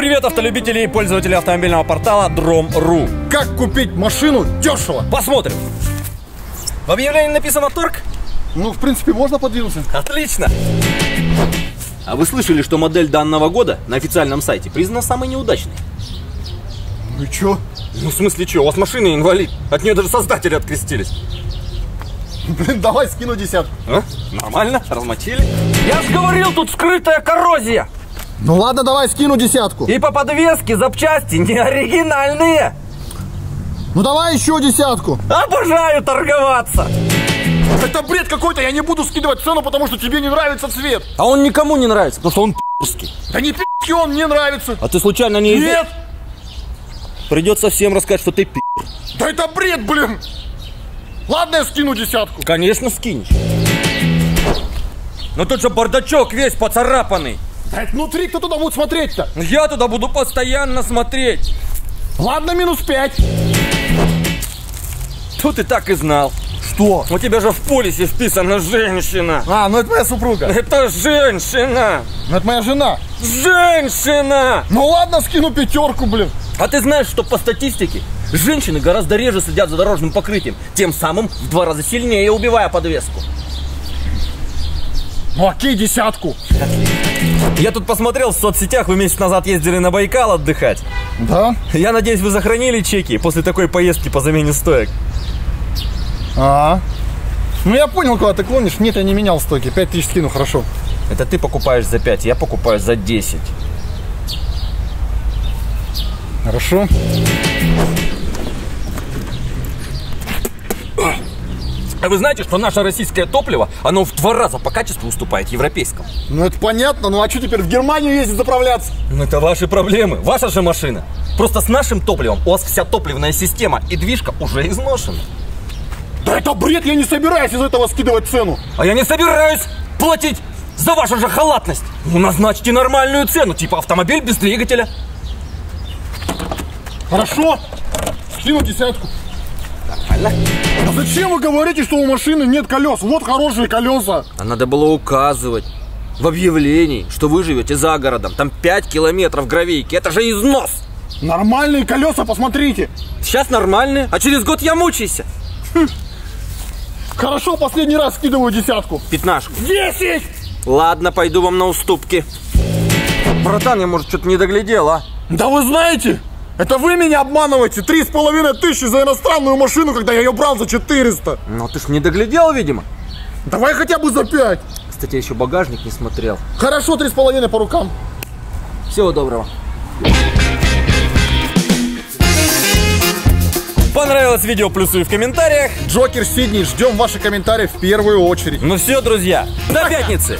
Привет, автолюбители и пользователи автомобильного портала Drom.ru. Как купить машину дешево? Посмотрим. В объявлении написано торг? Ну, в принципе, можно подвинуться. Отлично. А вы слышали, что модель данного года на официальном сайте признана самой неудачной? Ну и чё? Ну, в смысле, что? У вас машина инвалид. От нее даже создатели открестились. Блин, давай скину десятку. А? Нормально, размочили. Я же говорил, тут скрытая коррозия. Ну ладно, давай скину десятку. И по подвеске запчасти не оригинальные. Ну давай еще десятку. Обожаю торговаться. Это бред какой-то, я не буду скидывать цену, потому что тебе не нравится цвет. А он никому не нравится, потому что он пи***ский. Да не пи***ки он мне нравится. А ты случайно не... Нет, Придется всем рассказать, что ты пи***. да это бред, блин. Ладно, я скину десятку. Конечно, скинешь. Но тут же бардачок весь поцарапанный. Да это внутри кто туда будет смотреть-то? Я туда буду постоянно смотреть. Ладно, минус пять. Тут и так и знал. Что? У тебя же в полисе вписана женщина. А, ну это моя супруга. Это женщина. Ну это моя жена. Женщина! Ну ладно, скину пятерку, блин. А ты знаешь, что по статистике женщины гораздо реже следят за дорожным покрытием, тем самым в два раза сильнее убивая подвеску. Ну окей, десятку. Я тут посмотрел в соцсетях, вы месяц назад ездили на Байкал отдыхать. Да? Я надеюсь, вы сохранили чеки после такой поездки по замене стоек. А. Ну я понял, куда ты клонишь. Нет, я не менял стойки. Пять тысяч скину, хорошо. Это ты покупаешь за 5, я покупаю за 10. Хорошо. А вы знаете, что наше российское топливо, оно в два раза по качеству уступает европейскому? Ну это понятно, ну а что теперь в Германию ездить заправляться? Ну это ваши проблемы, ваша же машина. Просто с нашим топливом у вас вся топливная система и движка уже изношены. Да это бред, я не собираюсь из этого скидывать цену. А я не собираюсь платить за вашу же халатность. Ну назначьте нормальную цену, типа автомобиль без двигателя. Хорошо. Скину десятку. Нормально. А зачем вы говорите, что у машины нет колес? Вот хорошие колеса. А надо было указывать в объявлении, что вы живете за городом. Там 5 километров гравейки. Это же износ. Нормальные колеса, посмотрите. Сейчас нормальные, а через год я мучайся. Хорошо, последний раз скидываю десятку. Пятнашку. Десять! Ладно, пойду вам на уступки. Братан, я, может, что-то не доглядел, а? Да вы знаете, это вы меня обманываете. Три с половиной тысячи за иностранную машину, когда я ее брал за 400. Ну, ты ж не доглядел, видимо. Давай хотя бы за пять. Кстати, я еще багажник не смотрел. Хорошо, три с половиной по рукам. Всего доброго. Понравилось видео, плюсуй в комментариях. Джокер Сидней, ждем ваши комментарии в первую очередь. Ну все, друзья, до пятницы!